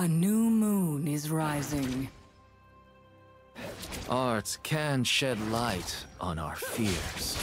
A new moon is rising. Art can shed light on our fears.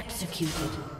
Executed.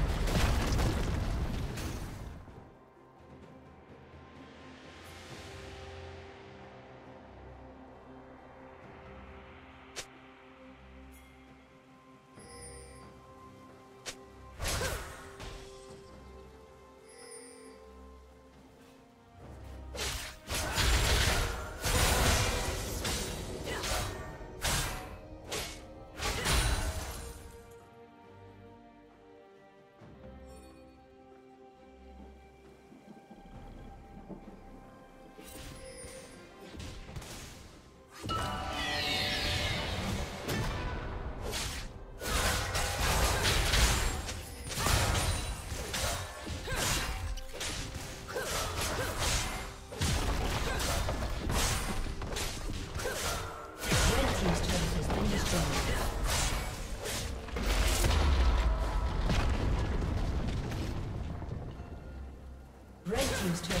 Team's turret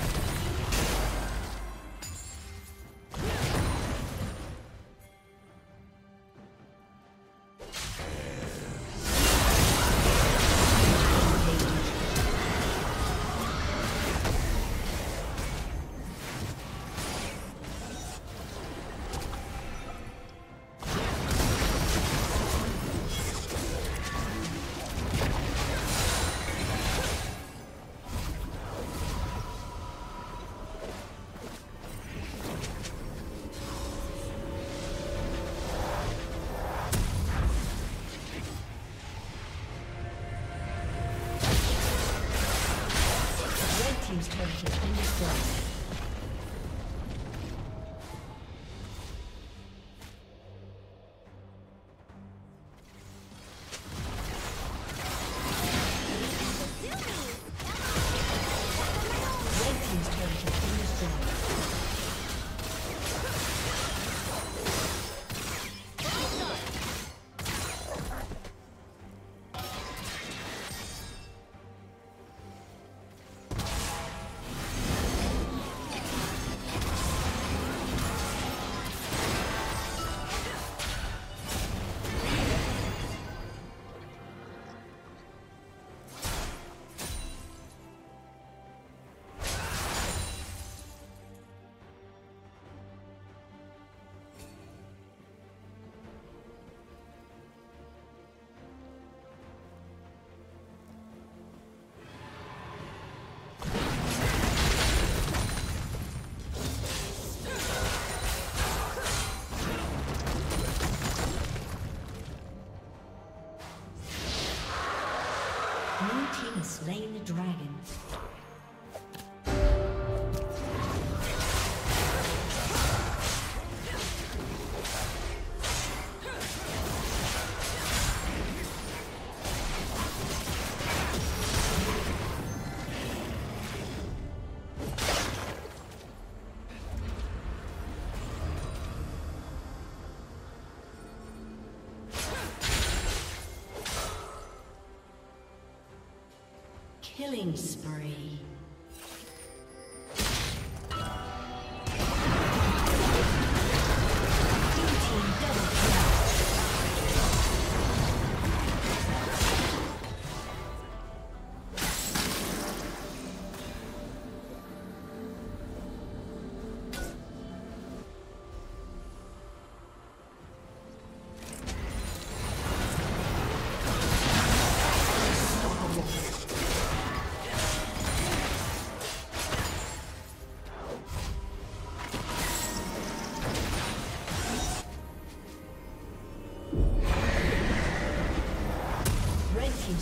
Slain the dragon. Killing spree.